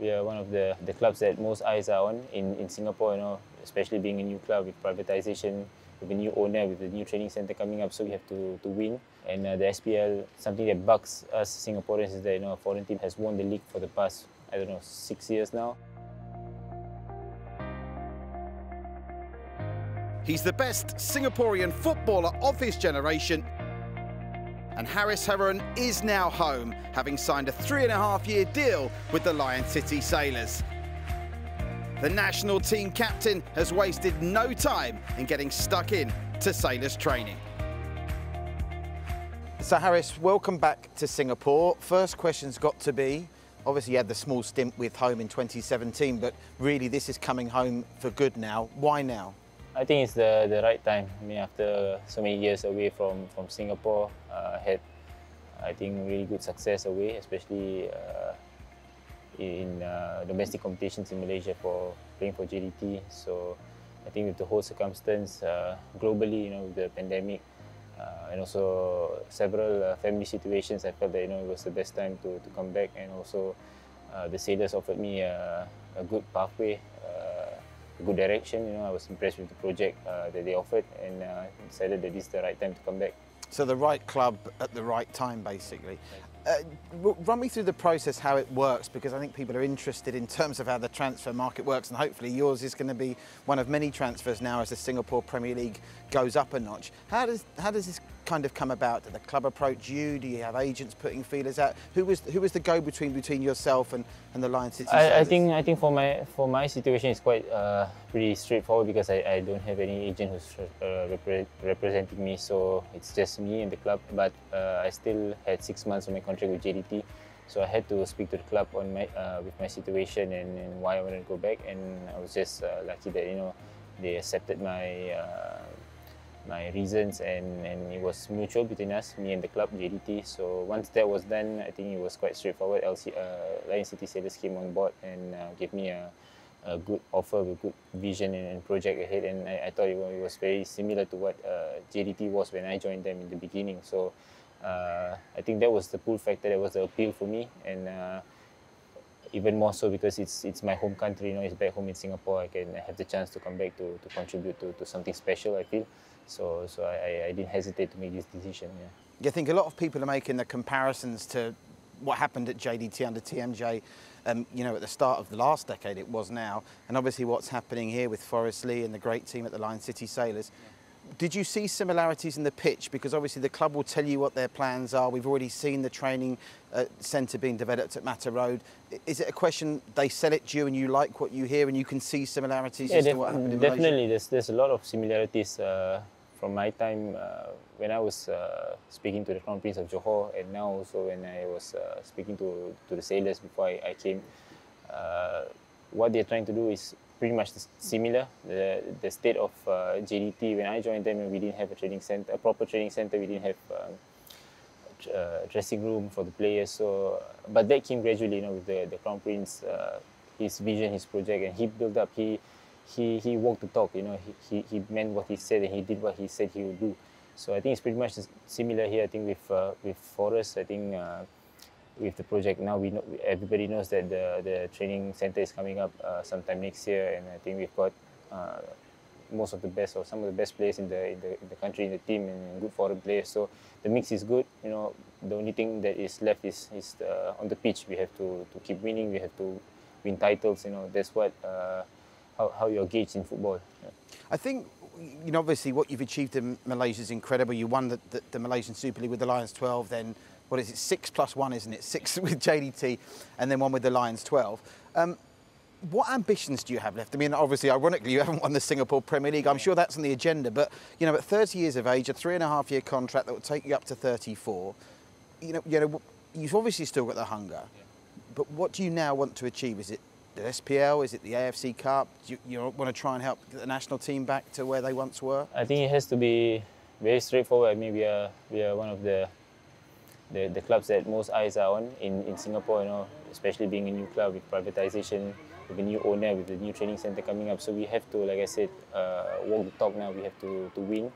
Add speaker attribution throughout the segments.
Speaker 1: We are one of the, the clubs that most eyes are on in, in Singapore, you know, especially being a new club with privatization, with a new owner, with a new training center coming up, so we have to, to win. And uh, the SPL, something that bugs us Singaporeans is that, you know, a foreign team has won the league for the past, I don't know, six years now.
Speaker 2: He's the best Singaporean footballer of his generation and Hariss Harun is now home, having signed a three and a half year deal with the Lion City Sailors. The national team captain has wasted no time in getting stuck in to Sailors training. So Hariss, welcome back to Singapore. First question's got to be, obviously you had the small stint with home in 2017, but really this is coming home for good now. Why now?
Speaker 1: I think it's the, the right time. I mean, after so many years away from, from Singapore, uh, had, I think, really good success away, especially uh, in uh, domestic competitions in Malaysia for playing for JDT. So I think with the whole circumstance uh, globally, you know, with the pandemic, uh, and also several uh, family situations, I felt that you know it was the best time to, to come back, and also the sailors offered me a good pathway good direction. You know, I was impressed with the project uh, that they offered and uh, decided that this is the right time to come back.
Speaker 2: So the right club at the right time, basically. Uh, run me through the process, how it works, because I think people are interested in terms of how the transfer market works, and hopefully yours is going to be one of many transfers now as the Singapore Premier League goes up a notch. How does how does this kind of come about? Did the club approach you? Do you have agents putting feelers out? Who was who was the go between between yourself and, and the Lion City?
Speaker 1: I, I, think I think for my for my situation it's quite uh, pretty straightforward because I, I don't have any agent who's uh, repre representing me, so it's just me and the club. But uh, I still had six months of my contract with JDT. So I had to speak to the club on my uh, with my situation and, and, why I wanted to go back, and I was just uh, lucky that you know they accepted my uh, my reasons and, and it was mutual between us, me and the club, JDT. So once that was done, I think it was quite straightforward. LC, uh, Lion City Sailors came on board and gave me a, a good offer, a good vision and, project ahead. And I, I thought it was, very similar to what uh, JDT was when I joined them in the beginning. So uh, I think that was the pull factor, that was the appeal for me. And uh, even more so because it's it's my home country, you know, it's back home in Singapore. I can have the chance to come back to, to contribute to, to something special, I feel. So, so I, I didn't hesitate to make this decision. Yeah.
Speaker 2: I think a lot of people are making the comparisons to what happened at JDT under TMJ. Um, you know, at the start of the last decade, it was now, and obviously what's happening here with Forrest Li and the great team at the Lion City Sailors. Yeah did you see similarities in the pitch? Because obviously the club will tell you what their plans are. We've already seen the training uh, centre being developed at Mattar Road. Is it a question they sell it to you and you like what you hear and you can see similarities
Speaker 1: yeah, definitely. There's, there's a lot of similarities uh, from my time uh, when I was uh, speaking to the Crown Prince of Johor and now also when I was uh, speaking to, to the sailors before I, I came. Uh, what they're trying to do is pretty much similar. The, the state of uh, JDT, when I joined them, we didn't have a training center, a proper training center. We didn't have um, uh, dressing room for the players. So, but that came gradually, you know, with the, the Crown Prince, his vision, his project, and he built up. He he he walked the talk. You know, he, he, he meant what he said, and he did what he said he would do. So I think it's pretty much similar here. I think with uh, with Forrest, I think uh, with the project now we know everybody knows that the the training center is coming up uh, sometime next year and I think we've got uh, most of the best or some of the best players in the in the, in the country in the team and good foreign players so the mix is good you know the only thing that is left is is on the pitch we have to to keep winning we have to win titles you know that's what uh, how, how you're gauged in football yeah.
Speaker 2: I think you know, obviously what you've achieved in Malaysia is incredible. You won the, the, the Malaysian Super League with the Lions 12, then what is it, six plus one, isn't it? Six with JDT and then one with the Lions 12. Um, what ambitions do you have left? I mean, obviously, ironically, you haven't won the Singapore Premier League. I'm sure that's on the agenda. But, you know, at 30 years of age, a three and a half year contract that will take you up to 34, you know, you know you've obviously still got the hunger. Yeah. But what do you now want to achieve? Is it the SPL? Is it the AFC Cup? Do you, you want to try and help the national team back to where they once were?
Speaker 1: I think it has to be very straightforward. I mean, we are, we are one of the the, the clubs that most eyes are on in, in Singapore, you know, especially being a new club with privatization, with a new owner, with the new training center coming up. So we have to, like I said, uh, walk the talk now. We have to, to win.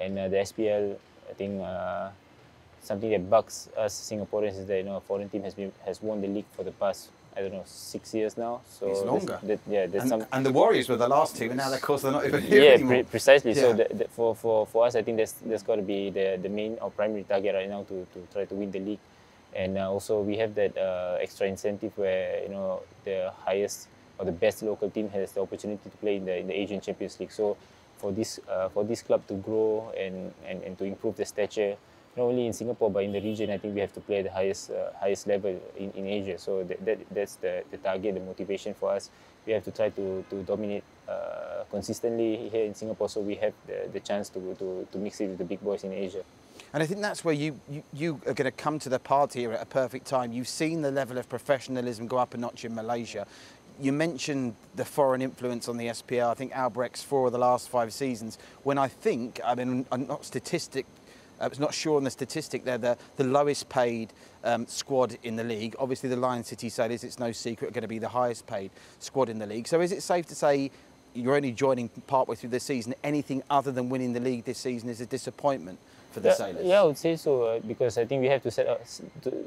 Speaker 1: And uh, the SPL, I think uh, something that bugs us Singaporeans is that, you know, a foreign team has, been, has won the league for the past, I don't know six years now. So
Speaker 2: It's longer.
Speaker 1: That, yeah, there's
Speaker 2: And,
Speaker 1: some.
Speaker 2: and the Warriors were the last two, and now, of course, they're not even here
Speaker 1: yeah,
Speaker 2: anymore.
Speaker 1: pre- precisely. So the, the, for, for, for us, I think that's that's got to be the, the main or primary target right now to, to try to win the league, and uh, also we have that uh, extra incentive where you know the highest or the best local team has the opportunity to play in the, in the Asian Champions League. So for this uh, for this club to grow and, and, and to improve the stature. Not only in Singapore but in the region, I think we have to play at the highest uh, highest level in, in Asia. So that, that that's the, the target, the motivation for us. We have to try to, to dominate uh, consistently here in Singapore, so we have the, the chance to, to, to mix it with the big boys in Asia.
Speaker 2: And I think that's where you, you, you are going to come to the party here at a perfect time. You've seen the level of professionalism go up a notch in Malaysia. You mentioned the foreign influence on the SPL. I think Albirex four of the last five seasons. When I think, I mean, I'm not statistic, I was not sure on the statistic. They're the, the lowest paid um, squad in the league. Obviously, the Lion City Sailors, it's no secret, are going to be the highest paid squad in the league. So is it safe to say you're only joining partway through the season? Anything other than winning the league this season is a disappointment for the
Speaker 1: yeah,
Speaker 2: Sailors?
Speaker 1: yeah, I would say so uh, because I think we have to set up,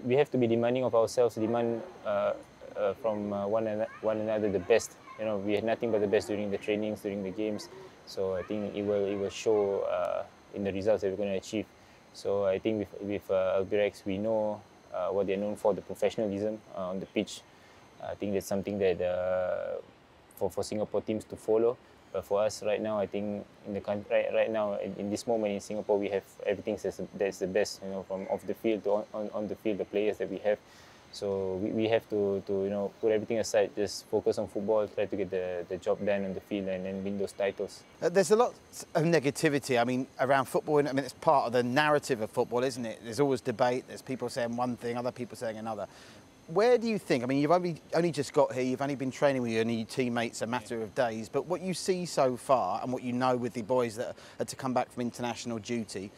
Speaker 1: we have to be demanding of ourselves, demand uh, uh, from uh, one, an- one another the best. You know, we had nothing but the best during the trainings, during the games. So I think it will it will show uh, in the results that we're going to achieve. So I think with with uh, Albirex, we know uh, what they're known for, the professionalism uh, on the pitch. I think that's something that uh, for, for Singapore teams to follow. But for us right now, I think in the country, right, right now in, in this moment in Singapore, we have everything that's, that's the best. You know, from off the field to on, on, on the field, the players that we have. So we, we have to, to you know put everything aside, just focus on football, try to get the, the job done on the field, and then win those titles.
Speaker 2: Uh, There's a lot of negativity. I mean, around football. I mean, it's part of the narrative of football, isn't it? There's always debate. There's people saying one thing, other people saying another. Where do you think? I mean, you've only only just got here. You've only been training with your new teammates a matter of days. But what you see so far, and what you know with the boys that are to come back from international duty,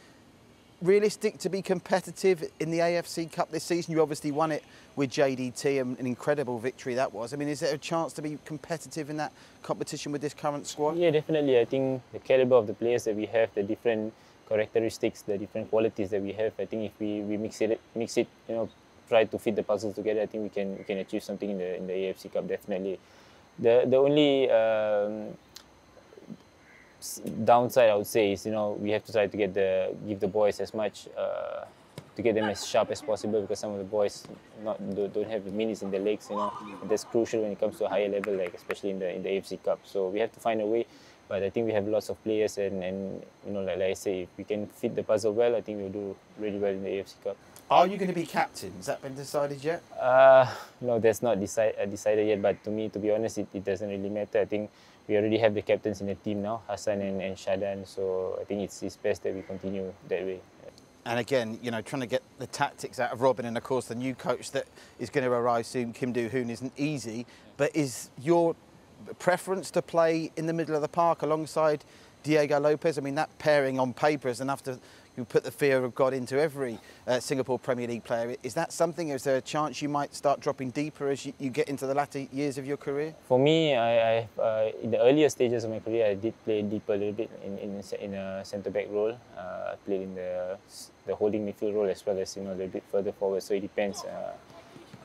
Speaker 2: realistic to be competitive in the AFC Cup this season? You obviously won it with JDT, an incredible victory that was. I mean, is there a chance to be competitive in that competition with this current squad?
Speaker 1: Yeah, definitely. I think the caliber of the players that we have, the different characteristics, the different qualities that we have. I think if we, we mix it, mix it, you know, try to fit the puzzles together, I think we can we can achieve something in the in the AFC Cup. Definitely. The the only um, downside I would say is you know we have to try to get the give the boys as much. Uh, to get them as sharp as possible because some of the boys not don't, don't have the minutes in their legs, you know. And that's crucial when it comes to a higher level, like especially in the in the AFC Cup. So we have to find a way. But I think we have lots of players, and, and you know, like, like I say, if we can fit the puzzle well, I think we'll do really well in the AFC Cup.
Speaker 2: Are you going to be captain? Has that been decided yet?
Speaker 1: Uh, no, that's not decide, uh, decided yet. But to me, to be honest, it, it doesn't really matter. I think we already have the captains in the team now, Hassan and, and Shahdan. So I think it's, it's best that we continue that way.
Speaker 2: And again, you know, trying to get the tactics out of Robin, and of course the new coach that is going to arrive soon, Kim Do Hoon, isn't easy. But is your preference to play in the middle of the park alongside Diego Lopes? I mean, that pairing on paper is enough to you put the fear of God into every uh, Singapore Premier League player. Is that something? Is there a chance you might start dropping deeper as you, you get into the latter years of your career?
Speaker 1: For me, I, I uh, in the earlier stages of my career, I did play deeper a little bit in, in, a in a centre back role. Uh, I played in the the holding midfield role as well as you know a little bit further forward. So it depends. Uh,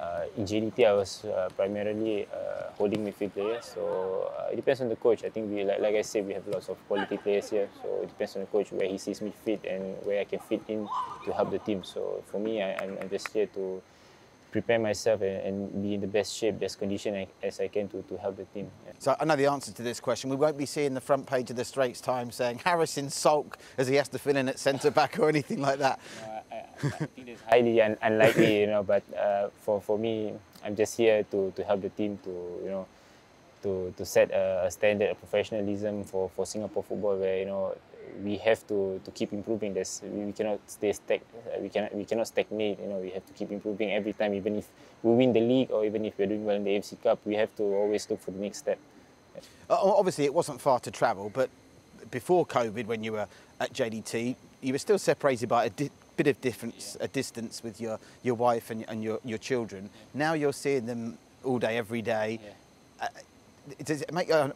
Speaker 1: uh, in JDT, I was uh, primarily uh, holding midfield players, So uh, it depends on the coach. I think we, like, like I said, we have lots of quality players here. So it depends on the coach where he sees me fit and where I can fit in to help the team. So for me, I, I'm, I'm just here to prepare myself and, and be in the best shape, best condition I, as I can to, to help the team. Yeah.
Speaker 2: So I know the answer to this question. We won't be seeing the front page of the Straits Times saying Harrison sulk as he has to fill in at centre back or anything like that.
Speaker 1: I, think it's highly un- unlikely, you know. But uh, for for me, I'm just here to, to help the team to you know to, to set a, a standard of professionalism for, for Singapore football, where you know we have to, to keep improving. This we, cannot stay stag- uh, we cannot we cannot stagnate. You know, we have to keep improving every time, even if we win the league or even if we're doing well in the AFC Cup, we have to always look for the next step.
Speaker 2: Uh, Obviously, it wasn't far to travel, but before COVID, when you were at JDT, you were still separated by a bit of difference, a distance with your, your wife and, and your, your children. Now you're seeing them all day, every day. Uh, does it make uh,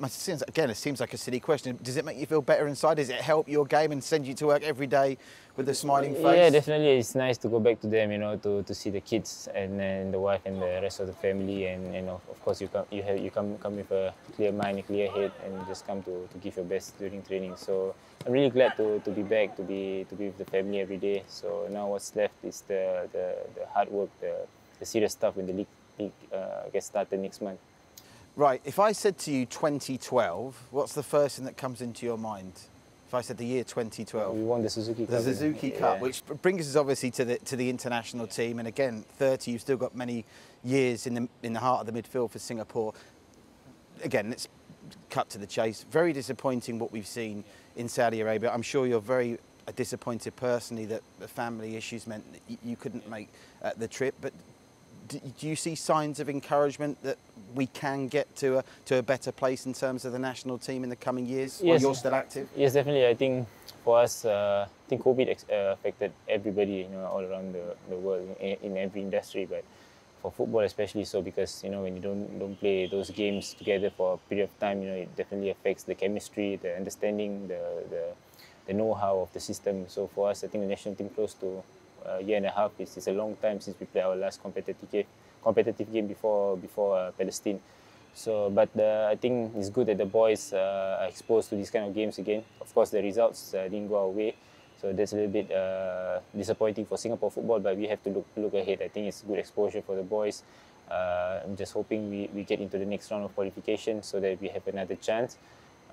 Speaker 2: again? It seems like a silly question. Does it make you feel better inside? Does it help your game and send you to work every day with a smiling face?
Speaker 1: Yeah, definitely. It's nice to go back to them, you know, to, to see the kids and, and the wife and the rest of the family, and you know, of course, you come you have you come come with a clear mind, a clear head, and just come to, to give your best during training. So I'm really glad to, to be back, to be to be with the family every day. So now what's left is the the, the hard work, the, the serious stuff when the league, league uh, gets started next month.
Speaker 2: Right. If I said to you 2012, what's the first thing that comes into your mind? If I said the year 2012,
Speaker 1: We won the Suzuki
Speaker 2: the
Speaker 1: Cup.
Speaker 2: Suzuki
Speaker 1: yeah.
Speaker 2: Cup, which brings us obviously to the to the international team. And again, 30, you've still got many years in the in the heart of the midfield for Singapore. Again, let's cut to the chase. Very disappointing what we've seen in Saudi Arabia. I'm sure you're very uh, disappointed personally that the family issues meant that you couldn't make uh, the trip. But do, do you see signs of encouragement that we can get to a to a better place in terms of the national team in the coming years? While you're still active.
Speaker 1: Yes, definitely. I think for us, uh, I think COVID ex- uh, affected everybody, you know, all around the, the world in, in every industry. But for football, especially so, because you know when you don't don't play those games together for a period of time, you know, it definitely affects the chemistry, the understanding, the the, the know-how of the system. So for us, I think the national team close to a year and a half It's, is a long time since we played our last competitive game, competitive game before before uh, Palestine. So, but uh, I think it's good that the boys uh, are exposed to these kind of games again. Of course, the results uh, didn't go our way, so that's a little bit uh, disappointing for Singapore football. But we have to look look ahead. I think it's good exposure for the boys. Uh, I'm just hoping we, we get into the next round of qualification so that we have another chance,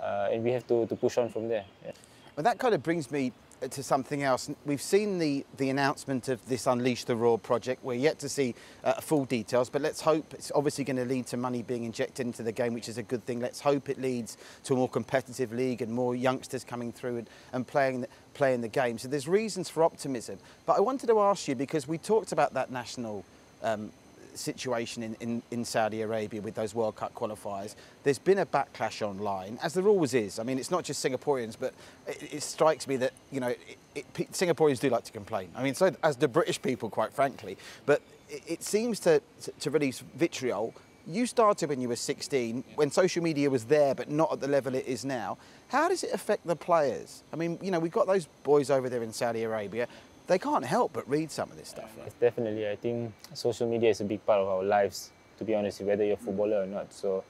Speaker 1: uh, and we have to, to push on from there. Yeah.
Speaker 2: Well, that kind of brings me to something else. We've seen the, the announcement of this Unleash the Roar project. We're yet to see uh, full details, but let's hope it's obviously going to lead to money being injected into the game, which is a good thing. Let's hope it leads to a more competitive league and more youngsters coming through and, and playing, playing the game. So there's reasons for optimism. But I wanted to ask you, because we talked about that national um, situation in, in, in Saudi Arabia with those World Cup qualifiers. There's been a backlash online, as there always is. I mean, it's not just Singaporeans, but it, it strikes me that, you know, it, it, Singaporeans do like to complain. I mean, so as the British people, quite frankly. But it, seems to, to, to release vitriol. You started when you were 16, when social media was there, but not at the level it is now. How does it affect the players? I mean, you know, we've got those boys over there in Saudi Arabia. They can't help but read some of this stuff. Right?
Speaker 1: Yes, definitely. I think social media is a big part of our lives, to be honest, whether you're a footballer or not. So,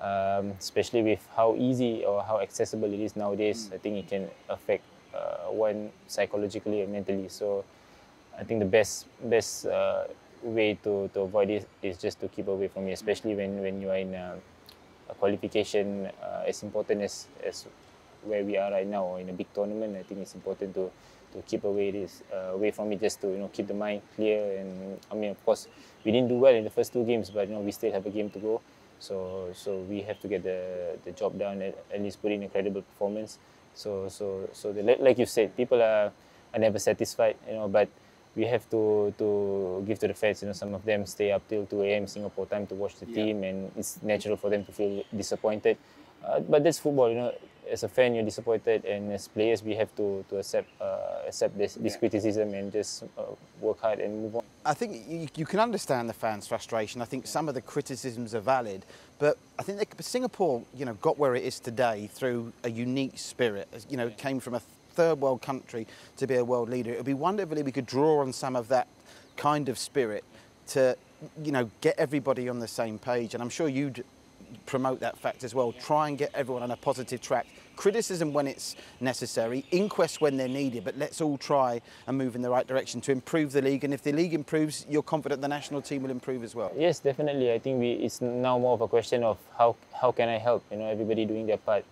Speaker 1: um, especially with how easy or how accessible it is nowadays, I think it can affect uh, one psychologically and mentally. So, I think the best best uh, way to, to avoid it is just to keep away from it, especially when, when you are in a, a qualification uh, as important as, as where we are right now or in a big tournament. I think it's important to to keep away this uh, away from it just to you know keep the mind clear. And I mean of course we didn't do well in the first two games but you know we still have a game to go. So so we have to get the the job done at, at least put in a credible performance. So so so the, like- you said people are are never satisfied you know but we have to to give to the fans you know some of them stay up till 2 a.m Singapore time to watch the team and it's natural for them to feel disappointed. Uh, but that's football you know as a fan you're disappointed and as players we have to to accept uh, accept this, this criticism and just uh, work hard and move on
Speaker 2: I think you, you can understand the fans' frustration. I think some of the criticisms are valid, but I think that Singapore, you know, got where it is today through a unique spirit. You know, it came from a third world country to be a world leader. It would be wonderful if we could draw on some of that kind of spirit to, you know, get everybody on the same page. And I'm sure you'd promote that fact as well. Try and get everyone on a positive track. Criticism when it's necessary, inquests when they're needed, but let's all try and move in the right direction to improve the league. And if the league improves, you're confident the national team will improve as well.
Speaker 1: Yes, definitely. I think we, it's now more of a question of how how can I help? You know, everybody doing their part.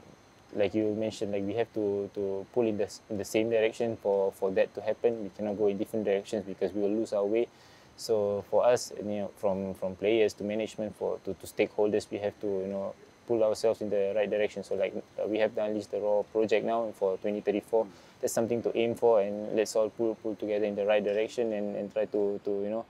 Speaker 1: Like you mentioned, like we have to, to pull in the, in the same direction for, for that to happen. We cannot go in different directions because we will lose our way. So for us, you know, from, from players to management, for to, to stakeholders, we have to you know pull ourselves in the right direction. So like uh, we have the Unleash the Roar project now for 2034. That's something to aim for, and let's all pull pull together in the right direction and, and try to, to you know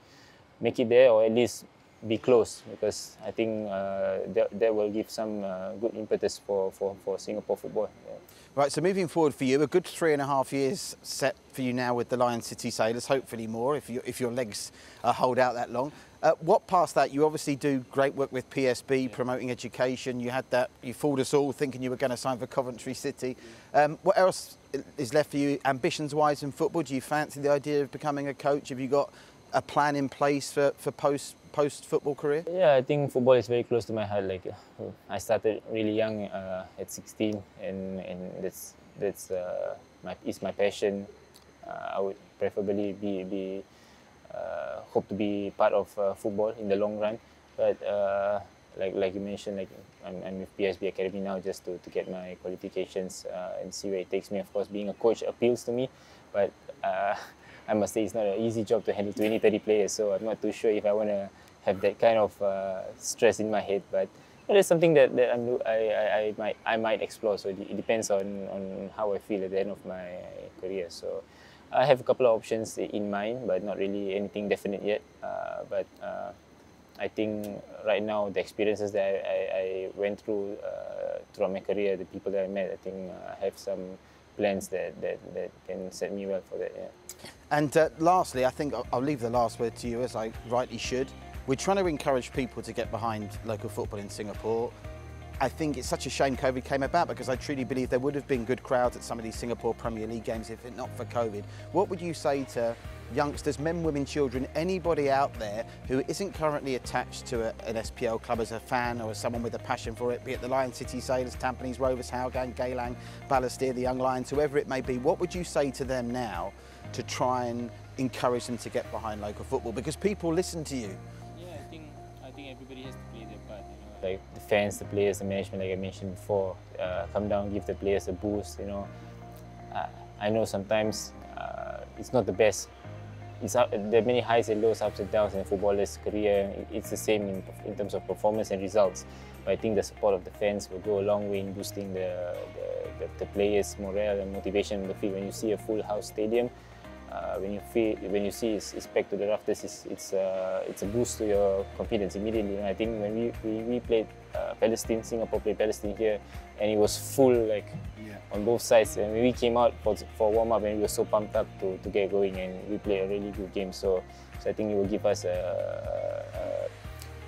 Speaker 1: make it there or at least be close because I think uh, that, that will give some uh, good impetus for, for, for Singapore football. Yeah.
Speaker 2: Right, so moving forward for you, a good three and a half years set for you now with the Lion City Sailors, hopefully more if, you, if your legs uh, hold out that long. Uh, what past that? You obviously do great work with PSB, promoting education. You had that. You fooled us all, thinking you were going to sign for Coventry City. Um, what else is left for you, ambitions-wise in football? Do you fancy the idea of becoming a coach? Have you got a plan in place for, for post post football career?
Speaker 1: Yeah, I think football is very close to my heart. Like I started really young uh, at 16, and, and that's that's uh, my is my passion. Uh, I would preferably be be uh, hope to be part of uh, football in the long run, but like like you mentioned, like I'm, I'm with PSB Academy now just to, to get my qualifications and see where it takes me. Of course, being a coach appeals to me, but I must say it's not an easy job to handle 20, 30 players. So I'm not too sure if I want to have that kind of uh, stress in my head. But it is something that, that I'm, I, I, I, might, I might explore. So it depends on, on how I feel at the end of my career. So I have a couple of options in mind, but not really anything definite yet. Uh, but uh, I think right now the experiences that I, I, I went through uh, throughout my career, the people that I met, I think uh, I have some plans that, that, that can set me well for that. Yeah.
Speaker 2: And uh, lastly, I think I'll, I'll leave the last word to you, as I rightly should. We're trying to encourage people to get behind local football in Singapore. I think it's such a shame COVID came about because I truly believe there would have been good crowds at some of these Singapore Premier League games if it not for COVID. What would you say to youngsters, men, women, children, anybody out there who isn't currently attached to a, an SPL club as a fan or as someone with a passion for it, be it the Lion City Sailors, Tampines Rovers, Hougang, Geylang, Balestier, the Young Lions, whoever it may be, what would you say to them now to try and encourage them to get behind local football? Because people listen to you.
Speaker 1: Yeah, I think, I think everybody has to play their part. You know? Like the fans, the players, the management, like I mentioned before, uh, come down, give the players a boost. You know, uh, I know sometimes uh, it's not the best it's up, there are many highs and lows, ups and downs in a footballer's career. It's the same in, in terms of performance and results. But I think the support of the fans will go a long way in boosting the, the, the, the players' morale and motivation on the field. When you see a full house stadium, uh, when you feel when you see it's, it's back to the rafters, it's it's, uh, it's a boost to your confidence immediately. And I think when we we, we played uh, Palestine, Singapore played Palestine here, and it was full like yeah. on both sides. And we came out for for warm up, and we were so pumped up to, to get going, and we played a really good game. So so I think it will give us a,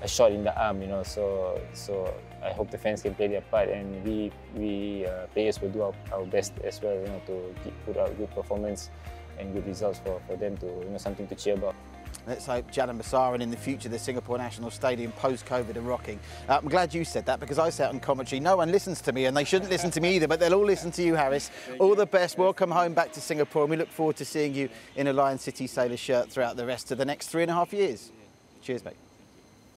Speaker 1: a, a shot in the arm, you know. So so I hope the fans can play their part, and we we uh, players will do our, our best as well, you know, to keep, put out good performance and good results for, for them to, you know, something to cheer about.
Speaker 2: Let's hope Jalan Besar and in the future the Singapore National Stadium post-COVID are rocking. Uh, I'm glad you said that because I sat on commentary. No one listens to me and they shouldn't listen to me either, but they'll all listen to you, Hariss. All the best. Welcome home back to Singapore and we look forward to seeing you in a Lion City Sailor shirt throughout the rest of the next three and a half years. Cheers, mate.